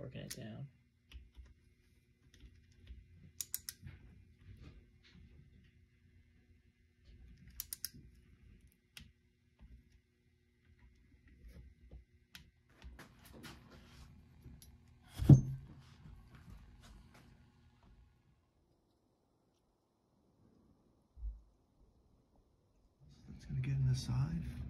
torquing it down. It's gonna get in the side.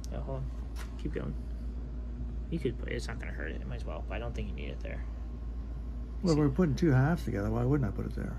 Yeah, hold on. Keep going. You could put it's not gonna hurt it, might as well, but I don't think you need it there. Well, we're putting two halves together. Why wouldn't I put it there?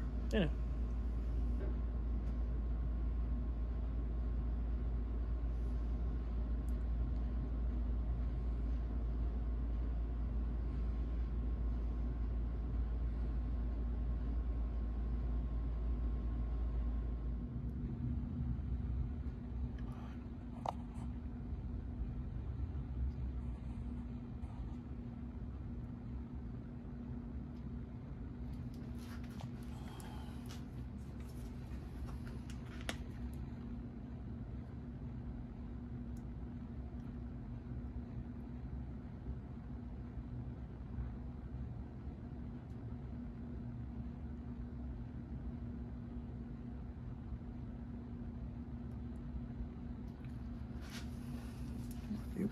You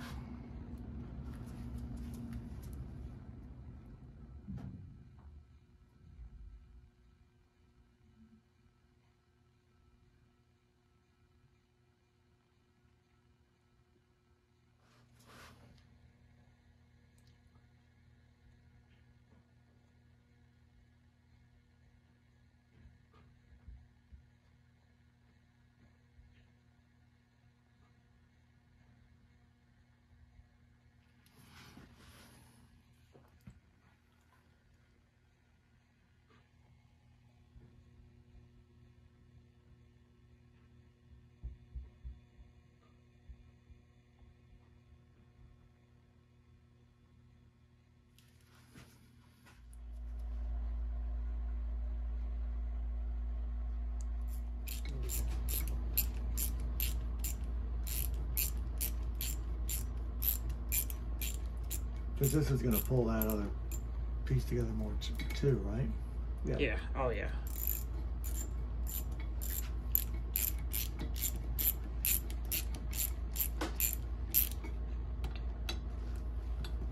Because this is going to pull that other piece together more too, right? Yeah. Yeah. Oh yeah.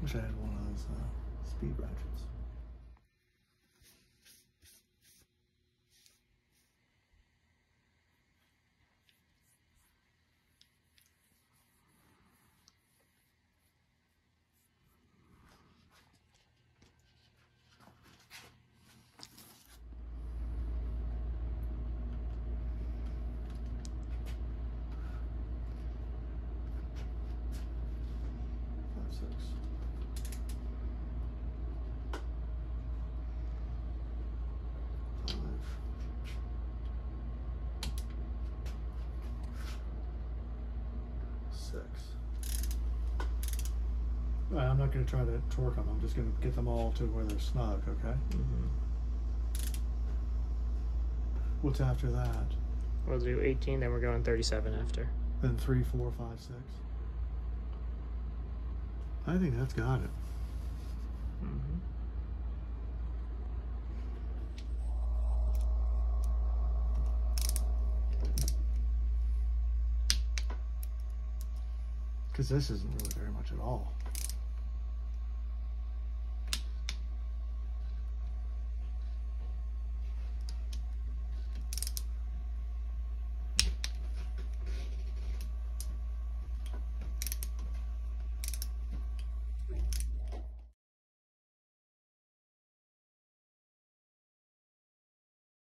Wish I had one of those uh, speed ratchets. Six. Five. Six. All right, I'm not going to try to torque them. I'm just going to get them all to where they're snug, okay? Mm-hmm. What's after that? We'll do 18, then we're going 37 after. Then three, four, five, six. I think that's got it. Mm-hmm. Because this isn't really very.